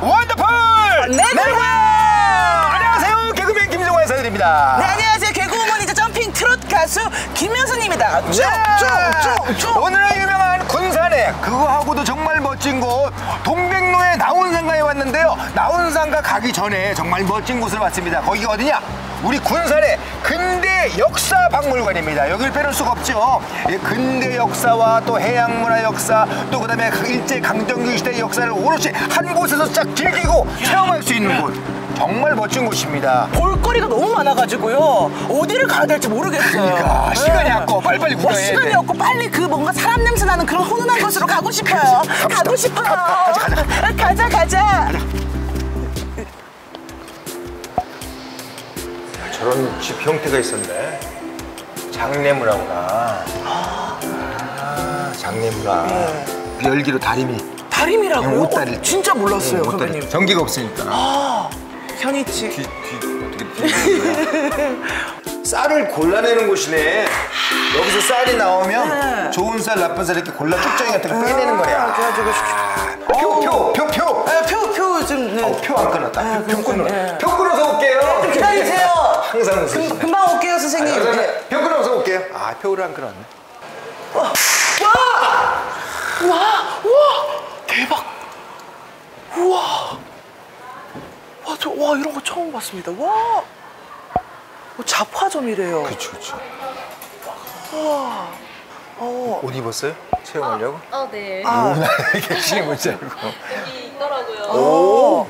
원더풀 네이버! 안녕하세요 개그맨 김종환 사들입니다 네, 안녕하세요. 개그우먼이자 점핑 트롯 가수 김효선입니다. 네. 쭉쭉쭉쭉. 오늘은 유명한 군산에 그거하고도 정말 멋진 곳 동백로의 나온상가에 왔는데요 나온상가 가기 전에 정말 멋진 곳을 왔습니다 거기가 어디냐 우리 군산의 근대 역사 박물관입니다 여길 빼놓을 수가 없죠 이 근대 역사와 또 해양문화 역사 또 그다음에 일제 강점기 시대 역사를 오롯이 한 곳에서 쫙 즐기고 체험할 수 있는 곳 정말 멋진 곳입니다 볼거리가 너무 많아가지고요. 어디를 가야 될지 모르겠어요. 그러니까 시간이 아까워. 빨리빨리 와, 구경해야 시간이 돼. 없고 빨리 그 뭔가 사람 냄새 나는 그런 훈훈한 곳으로 가고 싶어요. 가고 싶어요. 가, 가자, 가자. 가자, 가자. 저런 집 형태가 있었네. 장례문화구나. 아, 장례문화. 열기로 다리미. 다림이라고요? 옷다리. 어, 진짜 몰랐어요, 응, 옷다리. 선배님. 전기가 없으니까. 현이치. 뒤, 뒤, 어떻게 뒤 쌀을 골라내는 곳이네. 여기서 쌀이 나오면 네. 좋은 쌀, 나쁜 쌀 이렇게 골라 쭉정이 같은 거 빼내는 거야. 그래가지고 표, 표, 표, 표. 아, 표, 표 좀. 네. 어, 표안 끊었다. 아, 표, 표 끊어. 네. 표 끊어서 올게요. 기다리세요. 항상 금, 웃으시네. 금방 올게요, 선생님. 아, 네. 표 끊어서 올게요. 아, 표를 안 끊었네. 와, 와, 대박. 우와. 와, 저, 와, 이런 거 처음 봤습니다. 와. 어, 자파점이래요. 그쵸, 그쵸. 어, 옷 입었어요? 체험하려고? 어, 네. 아. 계시는 건지 알고. 여기 있더라고요. 오,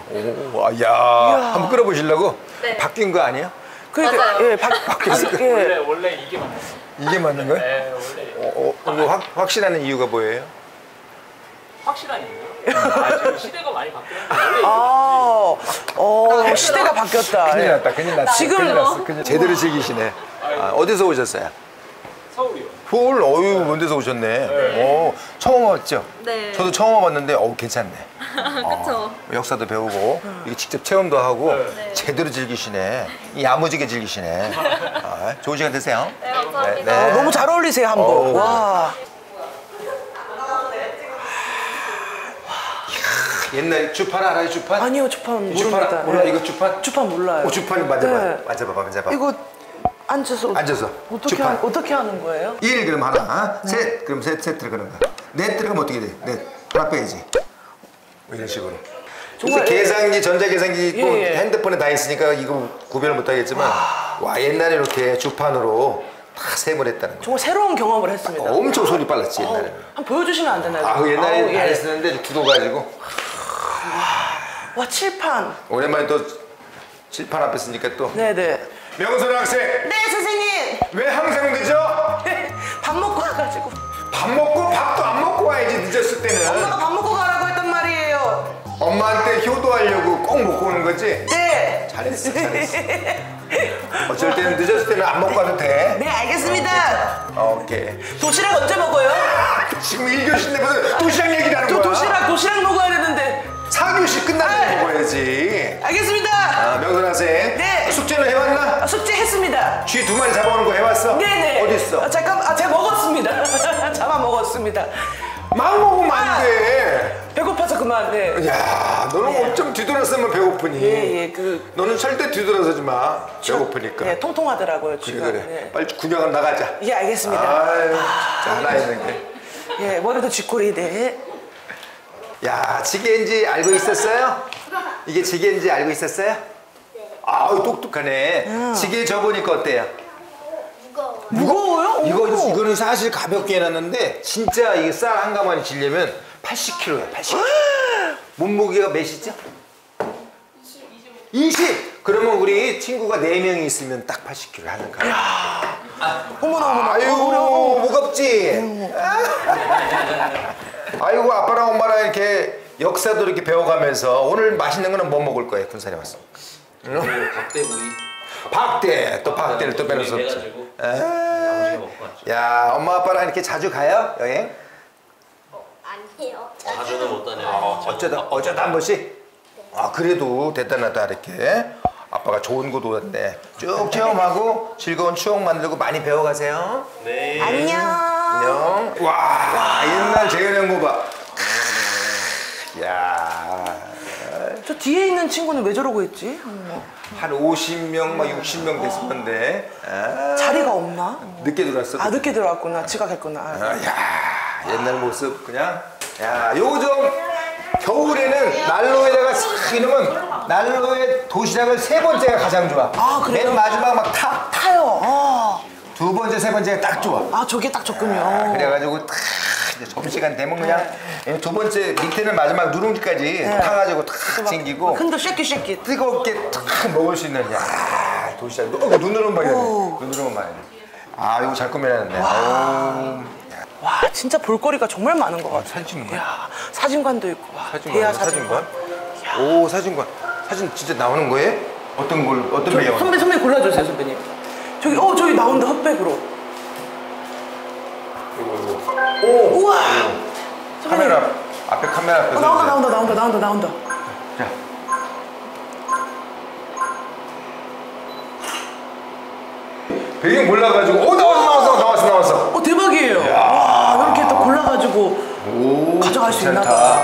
오, 아, 야, 한번 끌어보시려고? 네. 바뀐 거 아니에요? 그러니까, 맞아요. 예, 바, 바뀌었어요? 예. 원래 원래 이게 맞나요? 이게 맞는 거예요? 네 원래 어, 어, 확, 확실한 이유가 뭐예요? 확실한 이유요? 아 지금 시대가 많이 바뀌었는데 아, 어, 시대가 바뀌었다. 큰일 예. 났다, 큰일 났어. 지금- 큰일 났어. 큰일 제대로 즐기시네. 아, 어디서 오셨어요? 서울이요. 서울, 어유, 먼 데서 오셨네. 오, 처음 왔죠? 네. 저도 처음 와봤는데, 어우, 괜찮네. 그쵸. 역사도 배우고, 이게 직접 체험도 하고, 네. 제대로 즐기시네. 이 야무지게 즐기시네. 아, 좋은 시간 되세요. 네, 감사합니다. 네, 네. 어, 너무 잘 어울리세요, 한번. 와. 옛날 주판 알아요, 주판? 아니요, 주판 주판 모릅니다. 몰라, 예. 이거 주판? 주판 몰라요. 어, 주판이 맞아봐. 네. 맞아봐, 맞아봐. 이거 앉아서 앉아서. 어떻게 주판. 하, 어떻게 하는 거예요? 일 그럼 하나, 셋 그럼 셋 세트를 그런 거야. 넷 들어가면 어떻게 돼? 넷 하나 빼야지. 뭐 이런 식으로. 정말, 요새 계산기, 전자계산기 있고 예, 예. 핸드폰에 다 있으니까 이거 구별을 못 하겠지만 와 옛날에 이렇게 주판으로 다 세번 했다는 거. 정말 새로운 경험을 했습니다. 엄청 소리 빨랐지 어, 옛날에는. 한번 보여주시면 안 되나요? 아그 옛날에 다 예. 했었는데 굳어가지고 와 칠판. 오랜만에 또 칠판 앞에 쓰니까 또 네네. 명선 학생 네 선생님. 왜 항상 늦어? 밥 먹고 와가지고 밥 먹고 밥도 안 먹고 와야지 늦었을 때는 엄마가 밥 먹고 가라고 했단 말이에요. 엄마한테 효도하려고 꼭 먹고 오는 거지? 네. 잘했어 잘했어 어쩔 때는 늦었을 때는 안 먹고 와도 돼 네 알겠습니다. 오케이 도시락 언제 먹어요? 지금 1교시인데 무슨 도시락 얘기를 하는 저 거야 도시락 도시락 먹어야 되는데. 4교시 끝나면 네. 먹어야지 알겠습니다. 아 명선 학생 네. 숙제는 해왔나? 아, 숙제 했습니다. 쥐 두 마리 잡아오는 거 해왔어? 네네. 어디 있어? 아, 잠깐, 아, 제가 먹었습니다. 잡아 먹었습니다. 막 먹으면 안돼 배고파서 그만. 네. 야 너는 엄청 뒤돌았으면 배고프니 예, 예, 그 너는 절대 뒤돌아서지 마 배고프니까 네, 그래 통통하더라고요 지금. 그래 네. 빨리 구경은 나가자 예, 알겠습니다. 아유 자, 하나 있는 게 예, 머리도 쥐꼬리. 네. 야, 지게인지 알고 있었어요? 이게 지게인지 알고 있었어요? 아우 똑똑하네. 지게 접으니까 어때요? 무거워요? 이거 오. 이거는 사실 가볍게 해놨는데 진짜 이게 쌀 한 가마니 지려면 80kg야, 80. 몸무게가 몇이죠? 20. 그러면 우리 친구가 4명이 있으면 딱 80kg 하는 거야. 어머나, 어머나. 아유, 무겁지? 아이고, 아빠랑 엄마랑 이렇게 역사도 이렇게 배워가면서 오늘 맛있는 거는 뭐 먹을 거예요, 군산에 와서? 박대 구이 박대! 또 박대를 또 빼놓을 수 없지. 아. 야, 엄마 아빠랑 이렇게 자주 가요? 여행? 아니에요. 자주는 못 다녀요. 어쩌다, 어쩌다 한 번씩? 아, 그래도 대단하다, 이렇게. 아빠가 좋은 곳 왔네. 쭉 체험하고 즐거운 추억 만들고 많이 배워가세요. 네. 안녕. 안녕. 와, 옛날 재현 형거 봐. 야. 뒤에 있는 친구는 왜 저러고 있지? 한 50명, 막 60명 됐을 건데 아, 자리가 없나? 늦게 들어왔어. 아 늦게 들어왔구나. 지각했구나. 아, 야 옛날 모습 그냥 야 요즘 겨울에는 난로에다가 싹 이러면 난로의 도시락을 세 번째가 가장 좋아. 아, 그래요? 맨 마지막 막 타. 타요. 어. 두 번째, 세 번째가 딱 좋아. 아 저게 딱 좋군요. 그래가지고 탁 이제 점심시간 되면 그냥 두 번째 밑에는 마지막 누룽지까지 타가지고 탁 챙기고 근데 shake it shake it. 뜨겁게 탁 먹을 수 있는 야 도시락 어, 눈으로만 봐야 돼. 오. 눈으로만 봐야 돼. 아 이거 잘 꾸며놨네. 아우. 와 진짜 볼거리가 정말 많은 것 같아. 사진 찍는 거야? 야 사진관도 있고. 와, 사진관, 대야 사진관? 오 사진관. 사진 진짜 나오는 거예요? 어떤 걸 어떤 배경? 선배 선배 골라주세요 선배님. 나온다 흑백으로. 오 우와. 카메라 앞에 카메라 앞에서 어, 나온다 나온다 나온다 나온다 나온다. 자. 배경 몰라가지고 오 나왔어 나왔어 나왔어 나왔어. 어 대박이에요. 와 이렇게 또 골라가지고 오 가져갈 수 있나. 봐.